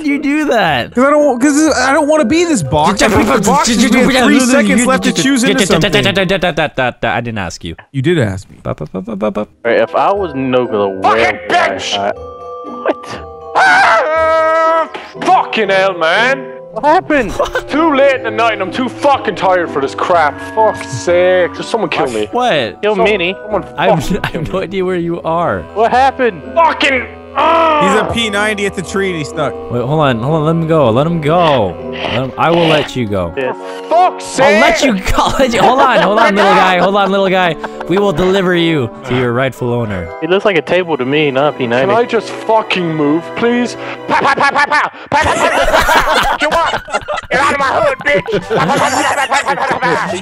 did you do that? Because I don't because I don't want to be this box. I think the box is we have three seconds left to choose into something. I didn't ask you. You did ask me. Bup, bup, bup, bup, bup, bup. Alright, if I was Nogla, where Fucking would I- bitch! I- what? Ah, fucking hell, man! What happened? It's too late in the night and I'm too fucking tired for this crap. Fuck's sake. Just someone kill me. What? Kill Some- Minnie. Someone I have, I have no idea where you are. What happened? fucking. He's Ah! a P90 at the tree and he's stuck. Wait, hold on, hold on. Let him go. Let him go. Let him, I will let you go. This. Fuck's sake! I'll let you go. I'll let you- Hold on, hold on, little guy. Hold on, little guy. We will deliver you to your rightful owner. It looks like a table to me, not a Can I P90. just fucking move, please? Pow, pow, pow, pow, pow. Pow, pow, pow, pow. What you want? Get out of my hood, bitch! Pow, pow,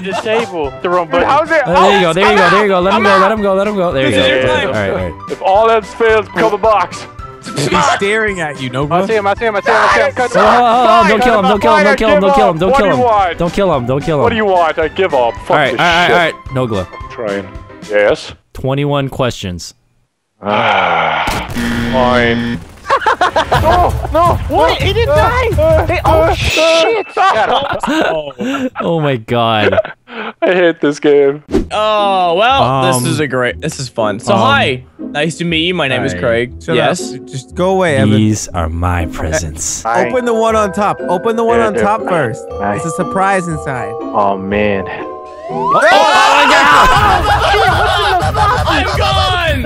a table. The wrong button. how's it? Oh, there you go. There you go. There you go. Let him go. Let him go. Let him go. There you go. is your All time. right, all right. If all else fails, become a box. He's staring at you, I see him, I see him, I see him, I see him. Cut oh, oh, oh, oh, oh, don't kill him! Don't kill him! Don't kill him! Don't kill him! Don't kill him! Don't kill him! Don't kill him! What do you want? I give up. Fuck All right, all this right, shit. all right. Nogla. I'm trying. Yes. Twenty-one questions. Ah. Fine. No, no. What? He didn't die! Hey, oh, shit! Oh my god. I hate this game. Oh well, Um, this is a great. This is fun. So um, hi, nice to meet you. My name is Craig. Shut yes. up. Just go away, Evan. These are my presents. Fine. Open the one on top. Open the one Yeah, on yeah. top first. Fine. It's a surprise inside. Oh, man. Oh my god! I'm gone.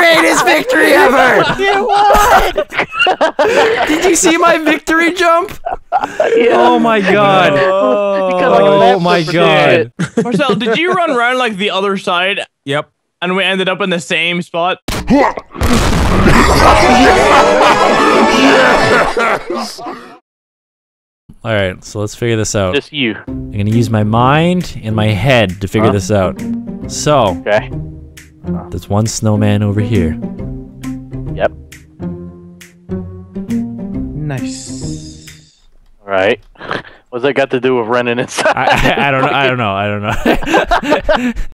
Yes! Greatest victory ever! Did you see my victory jump? Oh my god. Oh my god. Marcel, did you run around like the other side Yep. and we ended up in the same spot? yes! All right, so let's figure this out. Just you. I'm gonna use my mind and my head to figure Huh? this out. So, Okay. There's one snowman over here. Yep. Nice. All right. What's that got to do with running inside? I, I, I don't know. I don't know. I don't know.